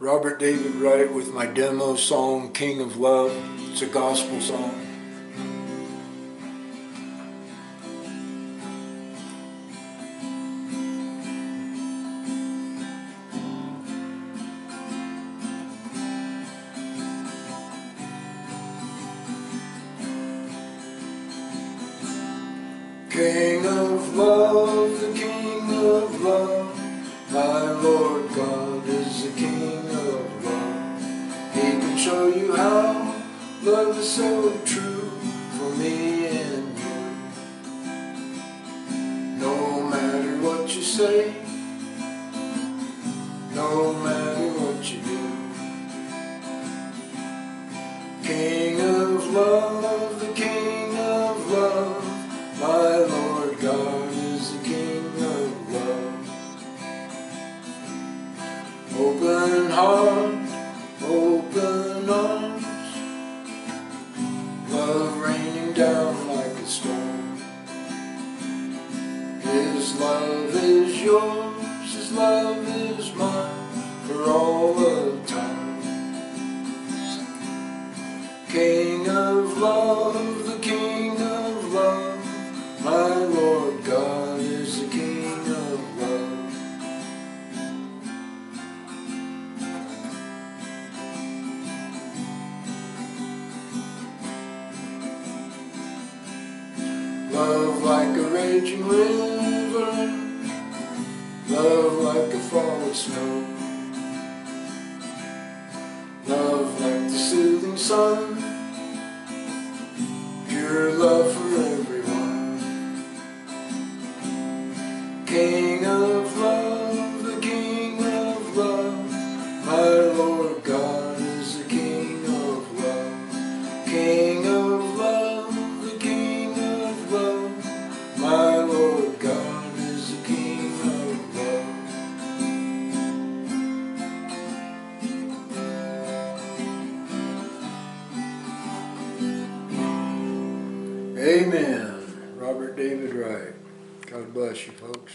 Robert David Wright with my demo song King of Love. It's a gospel song. King of love, the King of love, my Lord God show you how love is so true for me and you. No matter what you say, no matter what you do. King of love, the King of love, my Lord God is the King of love. Open heart, down like a storm. His love is yours, His love is mine for all of time. King of love, Love like a raging river, love like a fall of snow. Love like the soothing sun, pure love for everyone. King of love, the King of love, my Lord Amen. Robert David Wright. God bless you, folks.